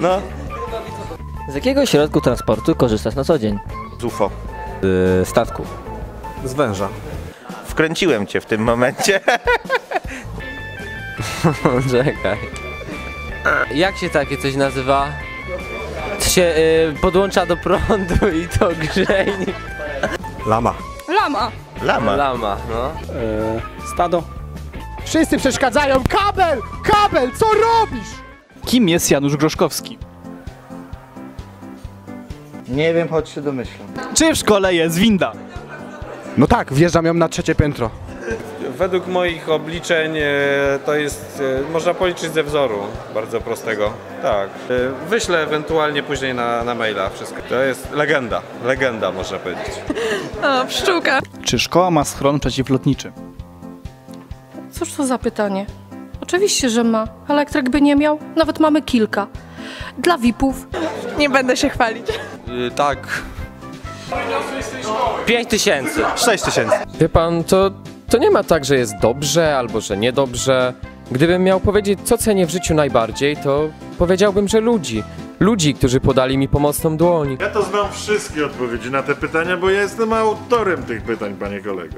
No. Z jakiego środku transportu korzystasz na co dzień? Z UFO. Z statku. Z węża. Wkręciłem cię w tym momencie. Czekaj. Jak się takie coś nazywa? To się y, podłącza do prądu i to grzejnik. Lama. Lama. Lama. Lama, no. Stado. Wszyscy przeszkadzają. Kabel! Kabel! Co robisz? Kim jest Janusz Groszkowski? Nie wiem, choć się domyślam. Czy w szkole jest winda? No tak, wjeżdżam ją na trzecie piętro. Według moich obliczeń e, to jest, e, można policzyć ze wzoru, bardzo prostego. Tak. E, Wyślę ewentualnie później na, na maila wszystko. To jest legenda, legenda można powiedzieć. O, pszczółka. Czy szkoła ma schron przeciwlotniczy? Cóż to za pytanie? Oczywiście, że ma. Elektryk by nie miał. Nawet mamy kilka. Dla VIP-ów. Nie będę się chwalić. tak. 5 tysięcy. 6 tysięcy. Wie pan, to, to nie ma tak, że jest dobrze albo że niedobrze. Gdybym miał powiedzieć, co cenię w życiu najbardziej, to powiedziałbym, że ludzi. Ludzi, którzy podali mi pomocną dłoń. Ja to znam wszystkie odpowiedzi na te pytania, bo ja jestem autorem tych pytań, panie kolego.